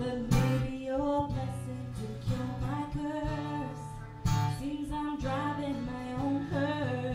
But maybe your blessing to cure my curse. Seems I'm driving my own hearse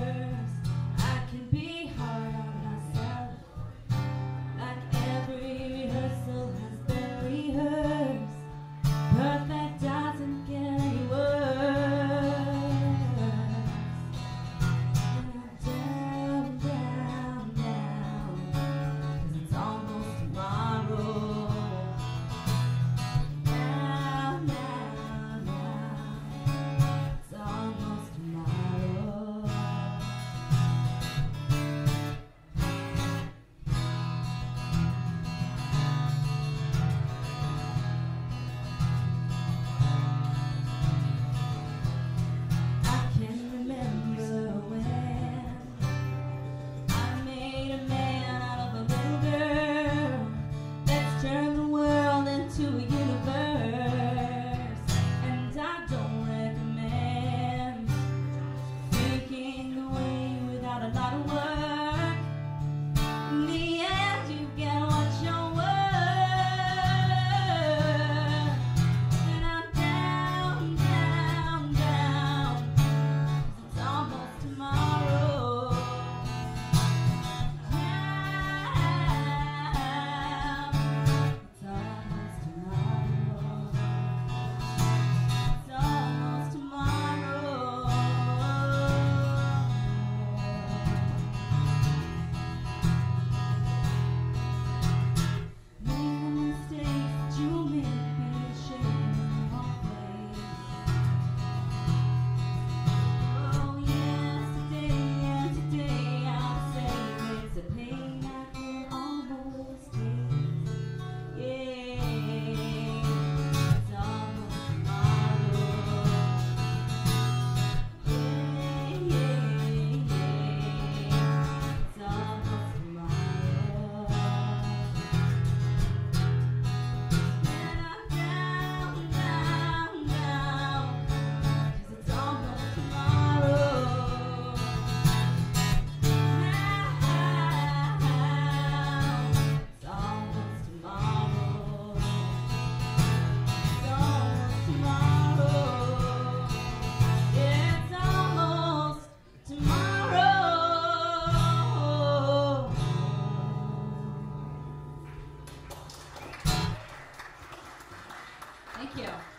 you.